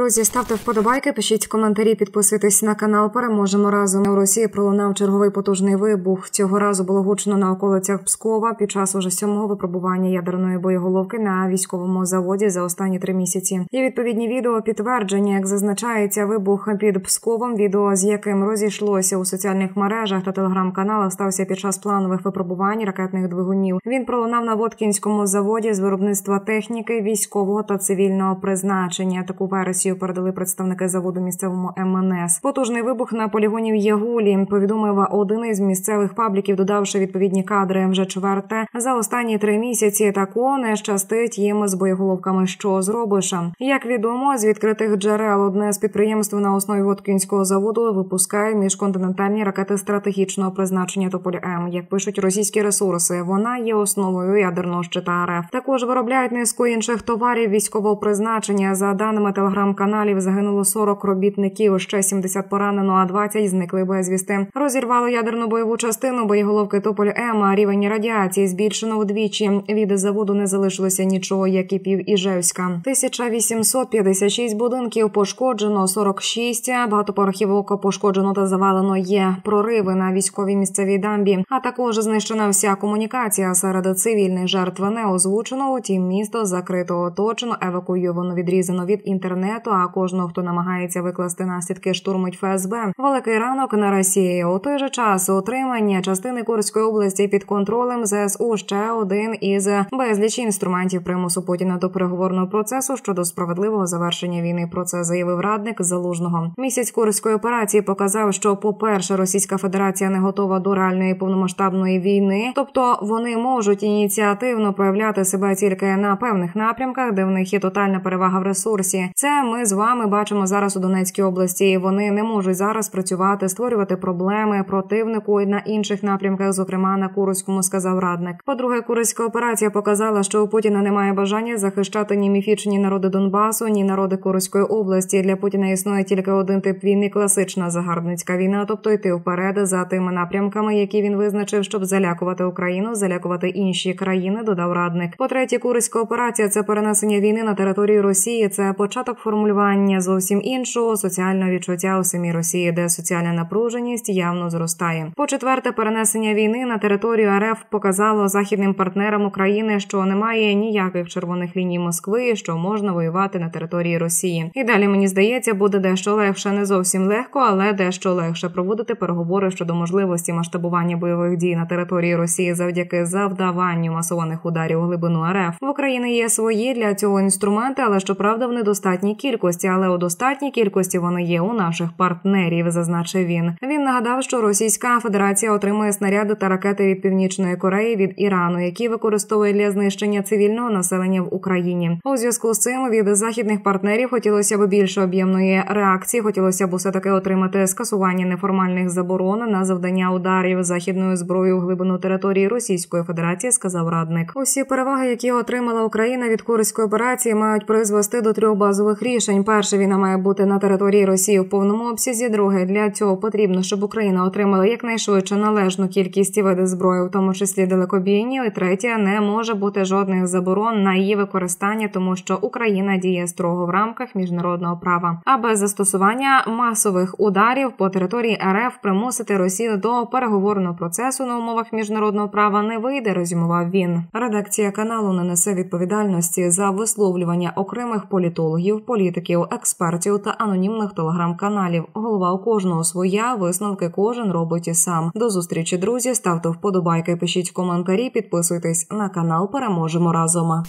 Друзі, ставте вподобайки, пишіть коментарі, підписуйтесь на канал. Переможемо разом. У Росії пролунав черговий потужний вибух. Цього разу було гучно на околицях Пскова під час уже сьомого випробування ядерної боєголовки на військовому заводі за останні три місяці. Є відповідні відео підтвердження, як зазначається вибух під Псковом. Відео з яким розійшлося у соціальних мережах та телеграм-каналах, стався під час планових випробувань ракетних двигунів. Він пролунав на Воткінському заводі з виробництва техніки, військового та цивільного призначення. Таку версію передали представники заводу місцевому МНС. Потужний вибух на полігоні в Ягулі повідомив один із місцевих пабліків, додавши відповідні кадри. Вже чверте за останні три місяці. Тако не щастить їм з боєголовками. Що зробиш? Як відомо, з відкритих джерел одне з підприємств на основі Воткінського заводу випускає міжконтинентальні ракети стратегічного призначення Тополь М. Як пишуть російські ресурси, вона є основою ядерного щита РФ. Також виробляють низку інших товарів військового призначення. За даними телеграм-каналів, загинуло 40 робітників, ще 70 поранено, а 20 зникли безвісти. Розірвало ядерну бойову частину боєголовки Тополь М. А рівень радіації збільшено вдвічі. Від заводу не залишилося нічого, як і пів Іжевська. 1856 будинків пошкоджено, 46 багатоповерхівок пошкоджено та завалено. Є прориви на військовій місцевій дамбі. А також знищена вся комунікація серед цивільних жертв не озвучено. Утім, місто закрито оточено, евакуйовано відрізано від інтернету. А кожного, хто намагається викласти наслідки, штурмить ФСБ. Великий ранок на Росії. У той же час утримання частини Курської області під контролем ЗСУ ще один із безліч інструментів примусу Путіна до переговорного процесу щодо справедливого завершення війни. Про це заявив радник залужного. Місяць курської операції показав, що, по перше, Російська Федерація не готова до реальної повномасштабної війни, тобто вони можуть ініціативно проявляти себе тільки на певних напрямках, де в них є тотальна перевага в ресурсі. Це ми з вами бачимо зараз у Донецькій області. Вони не можуть зараз працювати, створювати проблеми противнику і на інших напрямках, зокрема на Курському, сказав радник. По-друге, Курська операція показала, що у Путіна немає бажання захищати ні міфічні народи Донбасу, ні народи Курської області. Для Путіна існує тільки один тип війни класична загарбницька війна, тобто йти вперед за тими напрямками, які він визначив, щоб залякувати Україну, залякувати інші країни. Додав радник. По третє, Курська операція це перенесення війни на територію Росії. Це початок формулювання зовсім іншого соціального відчуття у самій Росії, де соціальна напруженість явно зростає. По четверте, перенесення війни на територію РФ показало західним партнерам України, що немає ніяких червоних ліній Москви, що можна воювати на території Росії. І далі мені здається, буде дещо легше, не зовсім легко, але дещо легше проводити переговори щодо можливості масштабування бойових дій на території Росії завдяки завдаванню масованих ударів у глибину РФ. В Україні є свої для цього інструменти, але щоправда в недостатній кількості. Але у достатній кількості вони є у наших партнерів, зазначив він. Він нагадав, що Російська Федерація отримує снаряди та ракети від Північної Кореї від Ірану, які використовує для знищення цивільного населення в Україні. У зв'язку з цим від західних партнерів хотілося б більше об'ємної реакції. Хотілося б усе таки отримати скасування неформальних заборон на завдання ударів західною зброєю в глибину території Російської Федерації. Сказав радник. Усі переваги, які отримала Україна від Курської операції, мають призвести до трьох базових рішень. Перше війна має бути на території Росії в повному обсязі. Друге для цього потрібно, щоб Україна отримала якнайшвидше належну кількість види зброї, в тому числі далекобійні. І третє не може бути жодних заборон на її використання, тому що Україна діє строго в рамках міжнародного права. А без застосування масових ударів по території РФ примусити Росію до переговорного процесу на умовах міжнародного права не вийде. Резюмував він. Редакція каналу не несе відповідальності за висловлювання окремих політологів, політиків, експертів та анонімних телеграм-каналів. Голова у кожного своя висновки кожен робить і сам. До зустрічі, друзі. Ставте вподобайки, пишіть коментарі, підписуйтесь на канал. Переможемо разом.